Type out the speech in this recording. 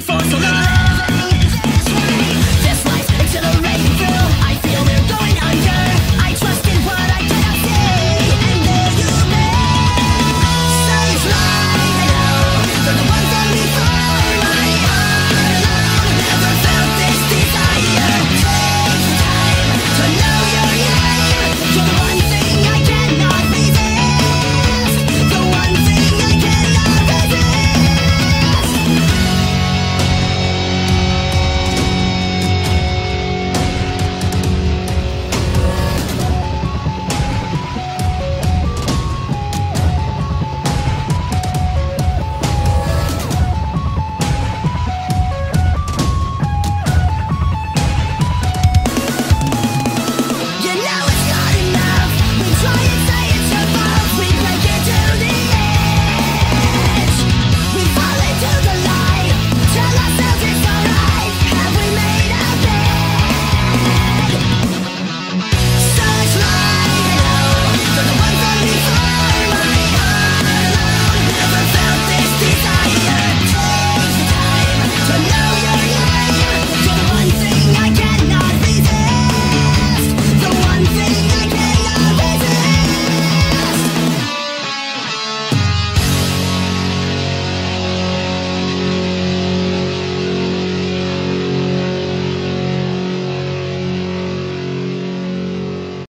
for the long.